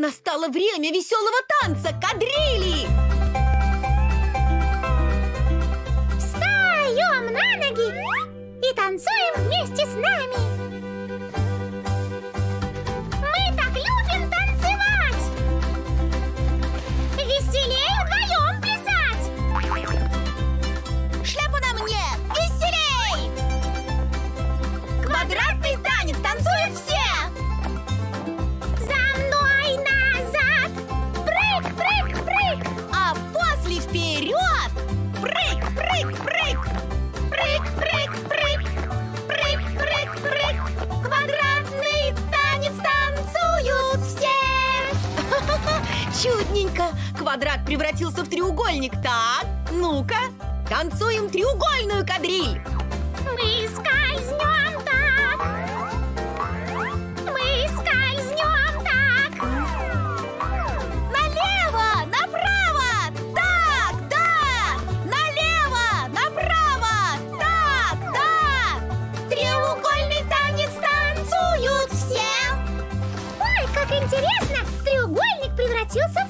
Настало время веселого танца кадрили! Чудненько! Квадрат превратился в треугольник. Так, ну-ка, танцуем треугольную кадриль! Мы скользнем так! Мы скользнем так! Налево, направо! Так, да! Налево, направо! Так, да! Треугольный танец танцуют все! Ой, как интересно! yourself